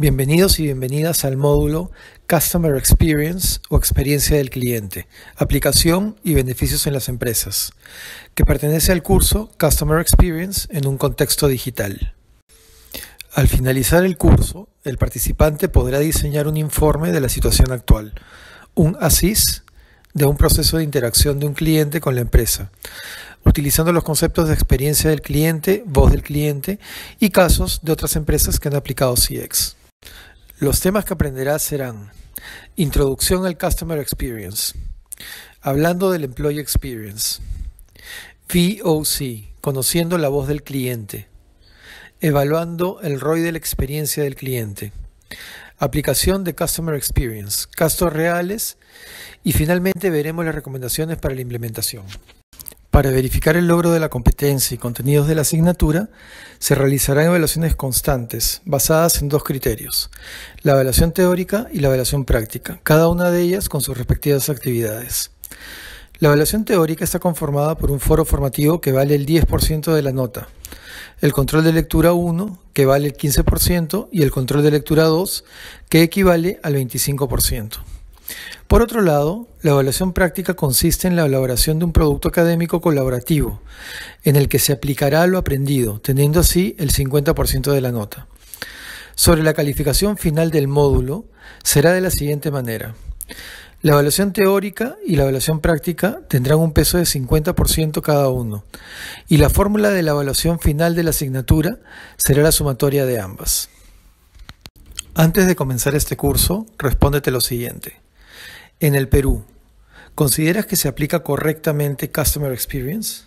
Bienvenidos y bienvenidas al módulo Customer Experience o Experiencia del Cliente, aplicación y beneficios en las empresas, que pertenece al curso Customer Experience en un contexto digital. Al finalizar el curso, el participante podrá diseñar un informe de la situación actual, un ASIS de un proceso de interacción de un cliente con la empresa, utilizando los conceptos de experiencia del cliente, voz del cliente y casos de otras empresas que han aplicado CX. Los temas que aprenderás serán Introducción al Customer Experience, hablando del Employee Experience, VOC, conociendo la voz del cliente, evaluando el ROI de la experiencia del cliente, aplicación de Customer Experience, casos reales y finalmente veremos las recomendaciones para la implementación. Para verificar el logro de la competencia y contenidos de la asignatura, se realizarán evaluaciones constantes, basadas en dos criterios, la evaluación teórica y la evaluación práctica, cada una de ellas con sus respectivas actividades. La evaluación teórica está conformada por un foro formativo que vale el 10% de la nota, el control de lectura 1, que vale el 15%, y el control de lectura 2, que equivale al 25%. Por otro lado, la evaluación práctica consiste en la elaboración de un producto académico colaborativo, en el que se aplicará lo aprendido, teniendo así el 50% de la nota. Sobre la calificación final del módulo, será de la siguiente manera. La evaluación teórica y la evaluación práctica tendrán un peso de 50% cada uno, y la fórmula de la evaluación final de la asignatura será la sumatoria de ambas. Antes de comenzar este curso, respóndete lo siguiente. En el Perú, ¿consideras que se aplica correctamente Customer Experience?